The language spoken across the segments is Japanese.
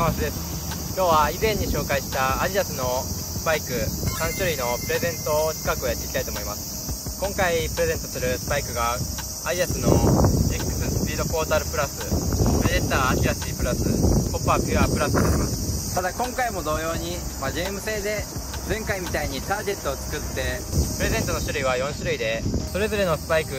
松です。今日は以前に紹介したアディダスのスパイク3種類のプレゼント企画をやっていきたいと思います。今回プレゼントするスパイクがアディダスの X スピードポータルプラスプレデターアキラシープラスコッパーピュアプラス。になりますただ今回も同様に、まあ、ジェーム製で前回みたいにターゲットを作ってプレゼントの種類は4種類でそれぞれのスパイク、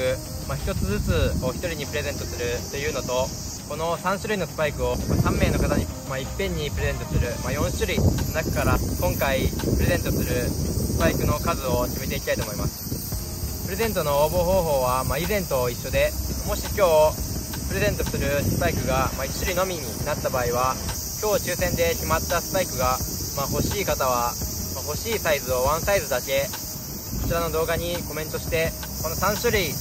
まあ、1つずつを1人にプレゼントするというのとこの3種類のスパイクを3名の方に、いっぺんにプレゼントする、まあ、4種類。の中から今回プレゼントするスパイクの数を決めていきたいと思います。プレゼントの応募方法は、ま以前と一緒でもし今日プレゼントするスパイクが、ま1種類のみになった場合は今日抽選で決まったスパイクが、ま欲しい方は、ま欲しいサイズを1サイズだけこちらの動画にコメントしてこの3種類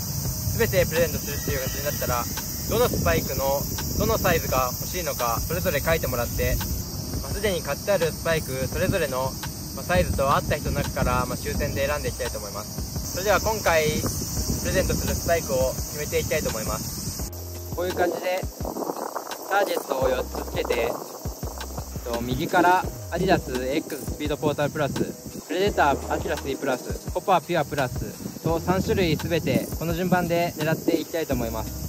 全てプレゼントするっていう形になったらどのスパイクのどのサイズが欲しいのかそれぞれ書いてもらって、まあ、すでに買ってあるスパイクそれぞれの、まサイズと合った人の中から、ま抽選で選んでいきたいと思います。それでは今回プレゼントするスパイクを決めていきたいと思います。こういう感じでターゲットを4つつけて右からアディダス X スピードポータルプラスプレデターアキラス E プラスコパーピュアプラスと3種類全てこの順番で狙っていきたいと思います。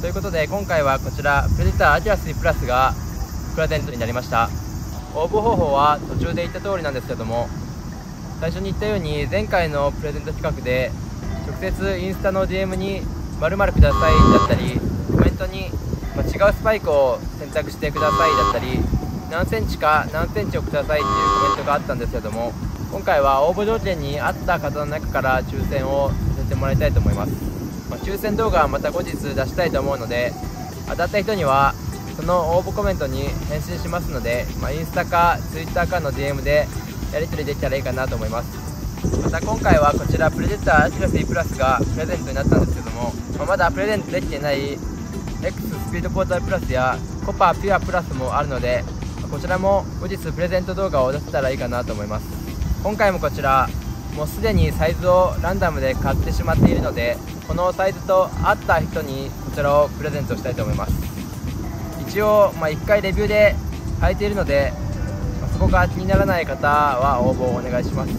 ということで今回はこちらプレデターアジアスプラスがプレゼントになりました。応募方法は途中で言った通りなんですけども最初に言ったように前回のプレゼント企画で直接インスタの DM に〇〇くださいだったりコメントに、ま違うスパイクを選択してくださいだったり何センチか何センチをくださいっていうコメントがあったんですけども今回は応募条件に合った方の中から抽選をさせてもらいたいと思います。ま、抽選動画はまた後日出したいと思うので当たった人にはその応募コメントに返信しますので、まあ、インスタか Twitter かの DM でやり取りできたらいいかなと思います。また今回はこちらプレデターアキラス E プラスがプレゼントになったんですけども、まあ、まだプレゼントできてない X スピードポータルプラスやコパピュアプラスもあるのでこちらも後日プレゼント動画を出せたらいいかなと思います。今回もこちらもうすでにサイズをランダムで買ってしまっているのでこのサイズと合った人にこちらをプレゼントしたいと思います。一応、まあ、1回レビューで履いているので、まあ、そこが気にならない方は応募をお願いします。